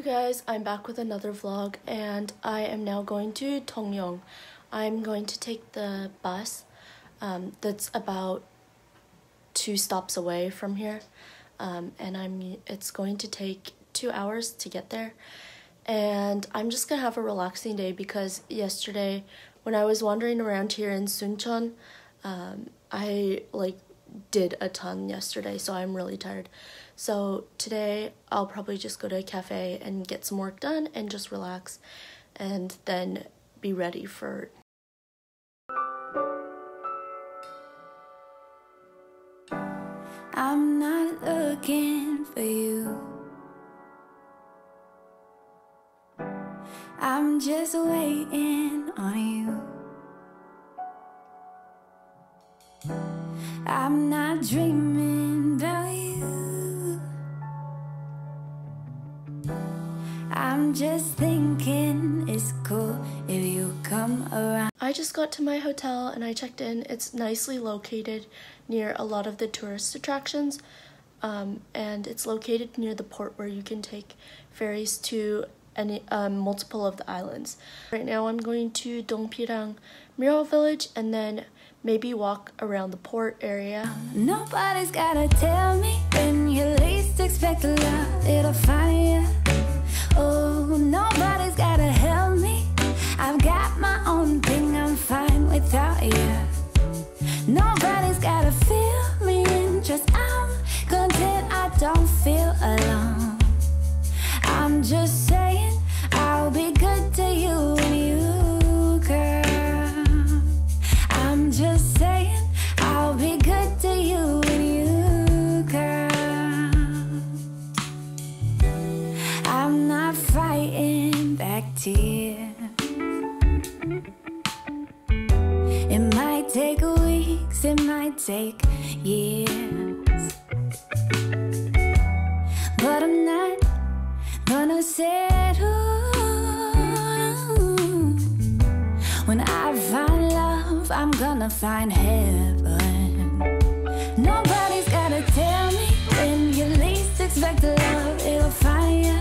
you guys, I'm back with another vlog and I am now going to Tongyeong. I'm going to take the bus um, that's about two stops away from here um, and I'm it's going to take two hours to get there and I'm just gonna have a relaxing day because yesterday when I was wandering around here in Suncheon um, I like did a ton yesterday so I'm really tired so today I'll probably just go to a cafe and get some work done and just relax and then be ready for I'm not looking for you. I'm just waiting on you. It's cool if you come around. I just got to my hotel and I checked in. It's nicely located near a lot of the tourist attractions. Um, and it's located near the port where you can take ferries to any um, multiple of the islands. Right now I'm going to Dongpirang Mural Village and then maybe walk around the port area. Nobody's gotta tell me when you least expect love, it'll find you. Oh, nobody's gotta without you. Nobody's gotta fill me just I'm content, I don't feel alone. I'm just gonna settle. When I find love, I'm gonna find heaven. Nobody's gotta tell me when you least expect the love, it'll find you.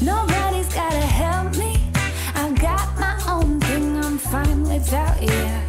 Nobody's gotta help me. I've got my own thing, I'm fine without you.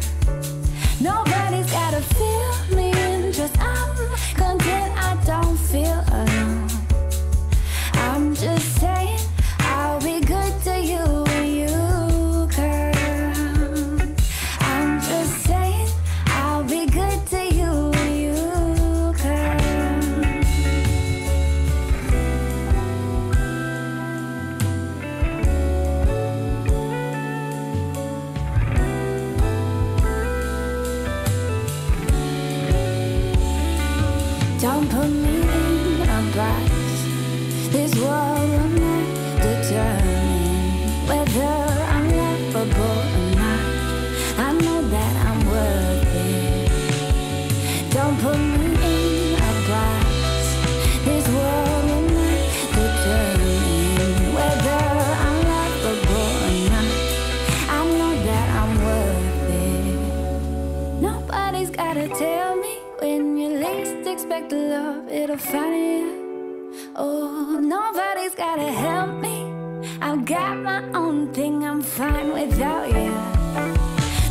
Got my own thing, I'm fine without you.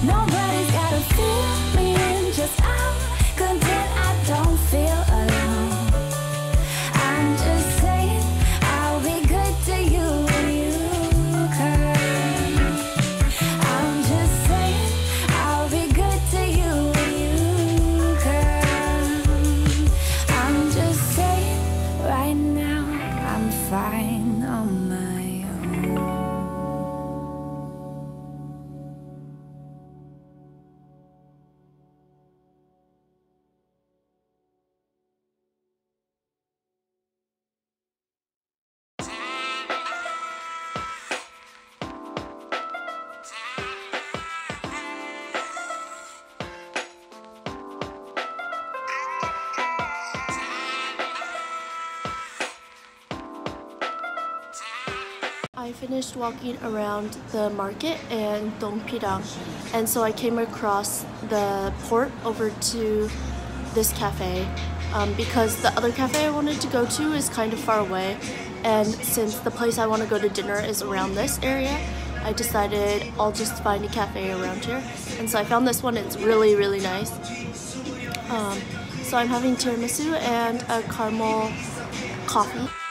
Nobody's gotta fill me in, just I'm content, I don't feel alone. I'm just saying, I'll be good to you and you, girl. I'm just saying, I'll be good to you and you, girl. I'm just saying, right now, I'm fine on my I finished walking around the market and Dongpirang, and so I came across the port over to this cafe um, because the other cafe I wanted to go to is kind of far away, And since the place I want to go to dinner is around this area, I decided I'll just find a cafe around here. And so I found this one. It's really, really nice. Um, so I'm having tiramisu and a caramel coffee.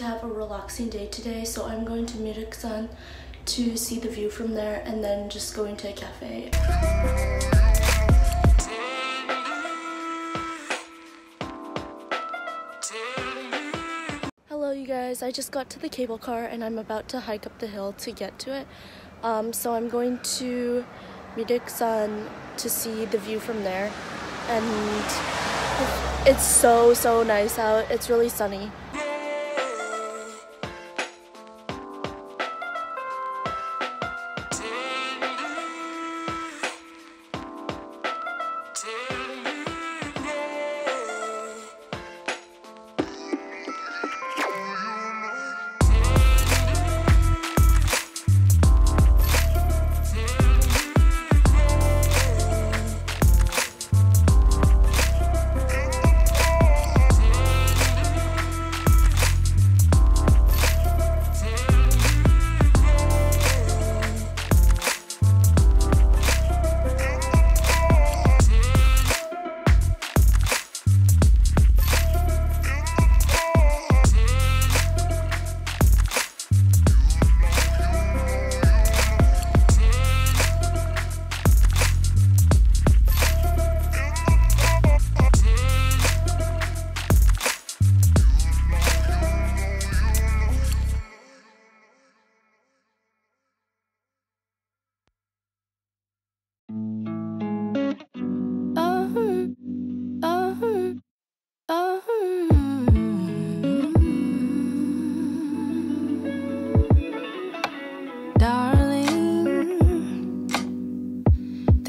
To have a relaxing day today, so I'm going to Mireuksan to see the view from there and then just going to a cafe. Hello you guys, I just got to the cable car and I'm about to hike up the hill to get to it. Um, so I'm going to Mireuksan to see the view from there and it's so so nice out. It's really sunny.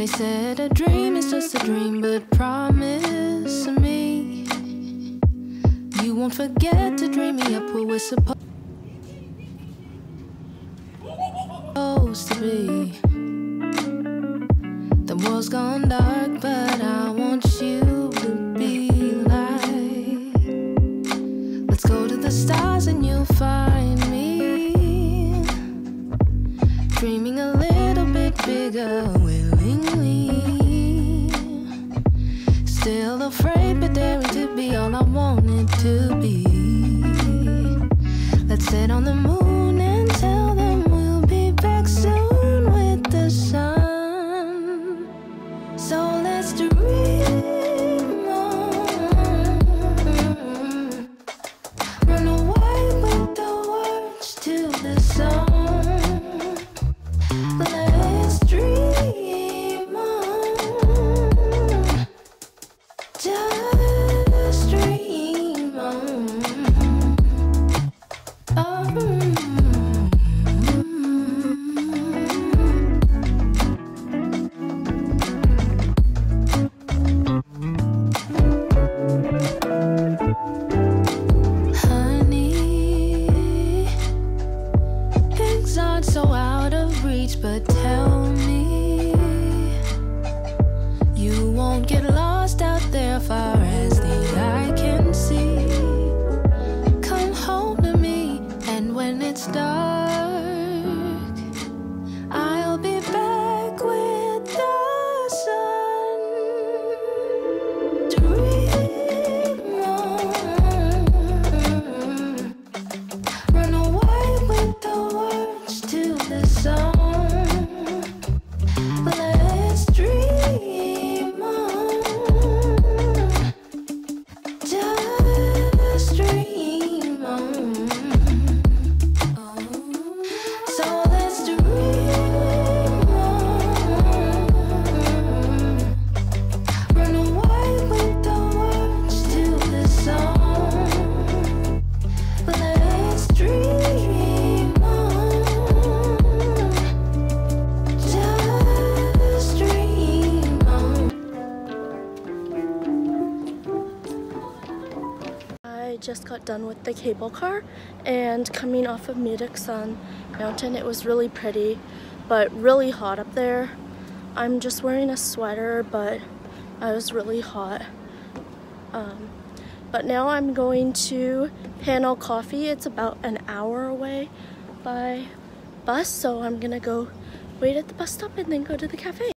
They said a dream is just a dream, but promise me you won't forget to dream me up where we're supposed to be. The world's gone dark, but I want you to be light. Let's go to the stars and you'll find me dreaming a little bit bigger Still afraid, but daring to be all I wanted to be. Let's sit on the moon just got done with the cable car and coming off of Mireuksan mountain it was really pretty but really hot up there. I'm just wearing a sweater but I was really hot. Um, but now I'm going to Panel Coffee. It's about an hour away by bus so I'm gonna go wait at the bus stop and then go to the cafe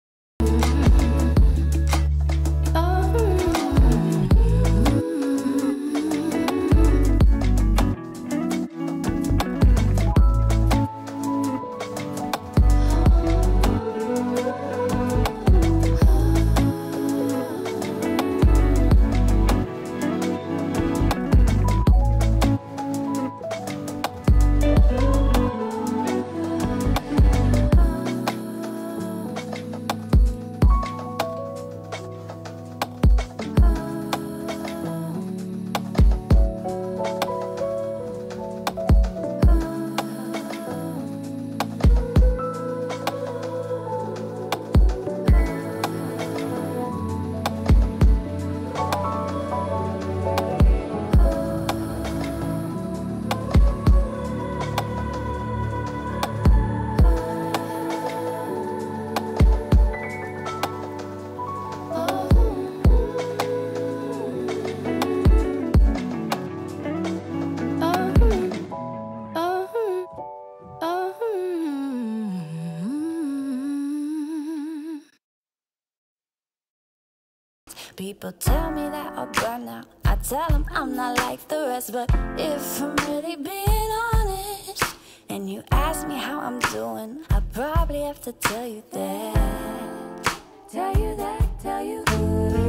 People tell me that I'll burn out. I tell them I'm not like the rest. But if I'm really being honest, and you ask me how I'm doing, I probably have to tell you that. Tell you that, tell you.